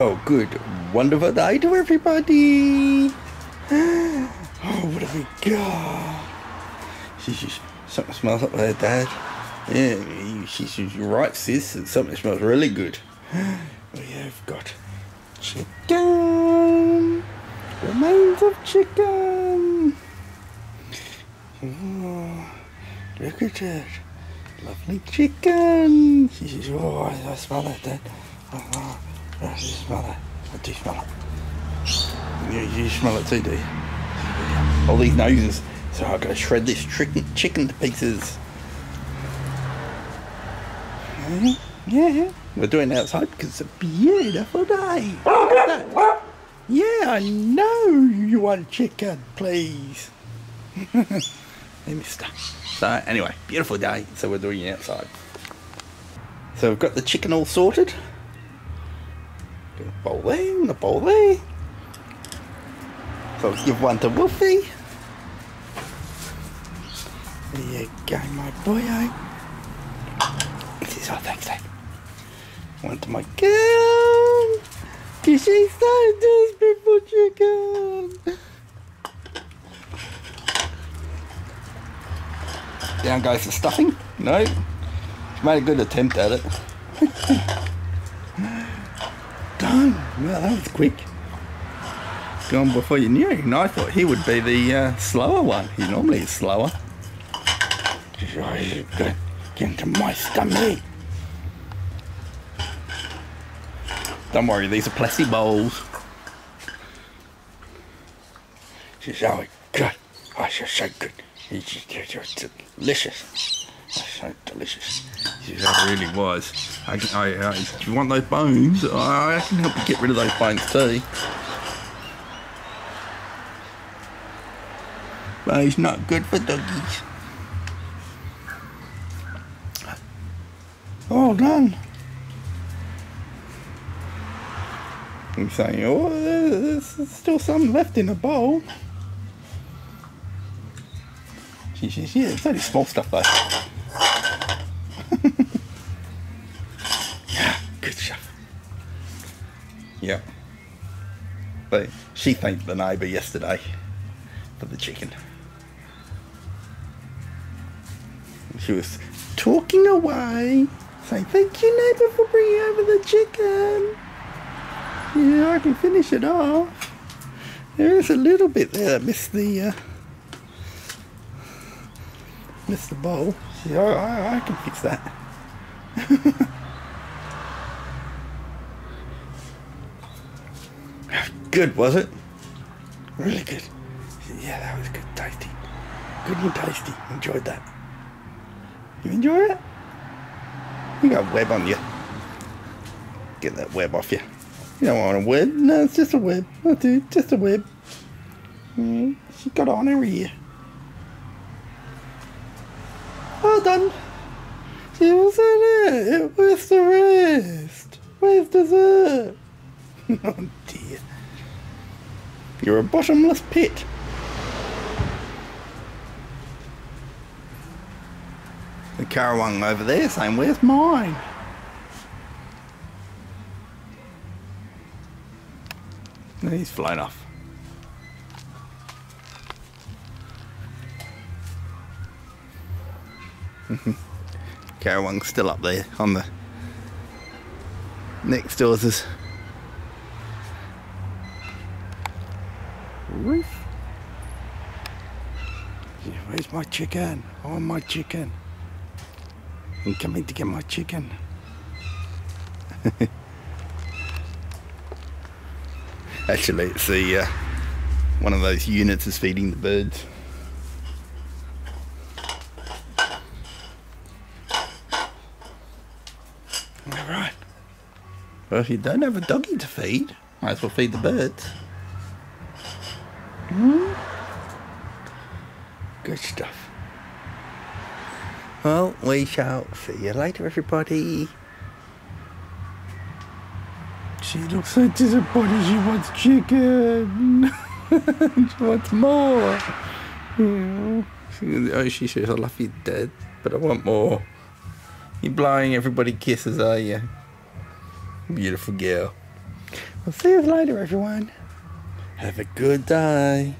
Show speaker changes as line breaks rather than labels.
Oh, good, wonderful day to everybody. Oh, what have we got? She's something smells up there, Dad. Yeah, she's you're right, sis. Something smells really good. Oh, we have got chicken. Remains of chicken. Oh, look at that. Lovely chicken. She says, oh, I, I smell that, Dad. Oh, I smell it. I do smell it. You, you smell it too, do you? All these noses. So I've got to shred this chicken, to pieces. Mhm, Yeah, we're doing it outside because it's a beautiful day. Yeah, I know you want chicken, please. hey, mister. So anyway, beautiful day, so we're doing it outside. So we've got the chicken all sorted. Got a bowl there and a bowl there. So give one to Wolfie. There you go, my boy. This is all thanks, Dad. One to my girl. Cause she's so desperate for chicken. Down goes the stuffing. No. She made a good attempt at it. Well, that was quick. Gone before you knew. And I thought he would be the uh, slower one. He normally is slower. Get into my stomach. Don't worry, these are plastic bowls. She's oh good. Oh, she's so good. It's delicious. So delicious. Said, it really was. I, I, uh, I, do you want those bones? I, I can help you get rid of those bones too. But it's not good for doggies. All done. I'm saying, oh, there's, there's still some left in the bowl. She says, yeah, it's only small stuff though. Yeah. But she thanked the neighbour yesterday for the chicken. She was talking away, saying, Thank you, neighbour, for bringing over the chicken. Yeah, I can finish it off. There is a little bit there that missed the uh, missed the bowl. She, I, I, I can fix that. good, was it? Really good. Yeah, that was good, tasty. Good and tasty. Enjoyed that. You enjoy it? You got web on you. Get that web off you. You don't want a web. No, it's just a web. Oh, dude, just a web. Mm, she got on her ear. Well done. She was in it. Where's the rest? Where's dessert? oh dear. You're a bottomless pit. The currawong over there saying, where's mine? He's flown off. Currawong's still up there on the next doors roof. Where's my chicken? I want my chicken. I'm coming to get my chicken. Actually, it's the uh, one of those units is feeding the birds. All right. Well, if you don't have a doggy to feed, might as well feed the birds. Hmm? Good stuff. Well, we shall see you later, everybody. She looks so disappointed. She wants chicken. she wants more. Yeah. She, oh, she says, I love you, Dad, but I want more. You're blowing everybody kisses, are you? Beautiful girl. We'll see you later, everyone. Have a good day.